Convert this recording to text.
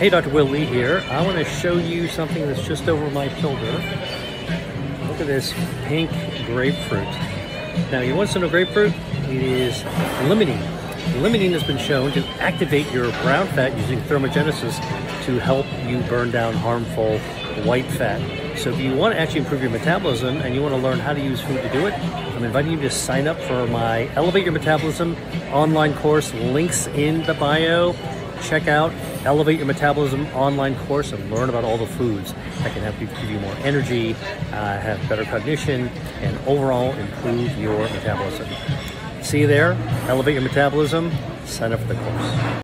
Hey, Dr. William Li here. I want to show you something that's just over my shoulder. Look at this pink grapefruit. Now, you want some of grapefruit? It is limonene. Limonene has been shown to activate your brown fat using thermogenesis to help you burn down harmful white fat. So if you want to actually improve your metabolism and you want to learn how to use food to do it, I'm inviting you to sign up for my Elevate Your Metabolism online course. Links in the bio. Check out Elevate Your Metabolism online course and learn about all the foods that can help you give you more energy, uh, have better cognition, and overall improve your metabolism. See you there. Elevate Your Metabolism. Sign up for the course.